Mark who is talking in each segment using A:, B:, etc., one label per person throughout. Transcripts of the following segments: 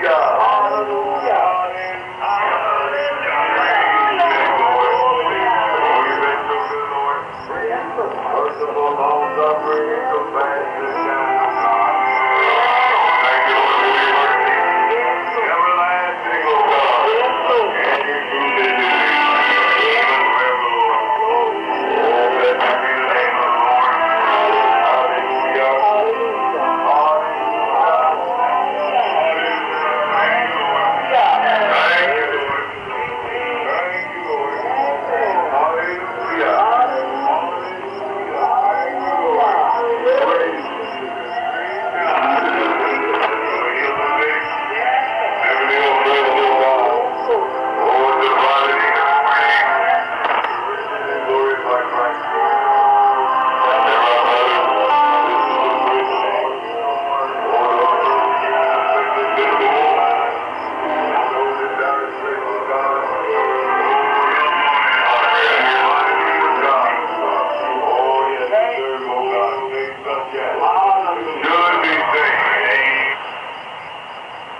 A: Hallelujah.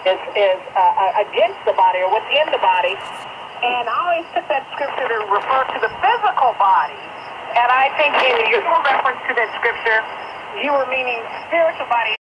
B: Is, is uh, against the body or within the body. And I always took that scripture to refer to the physical body. And I think in your reference to that scripture, you were meaning spiritual body.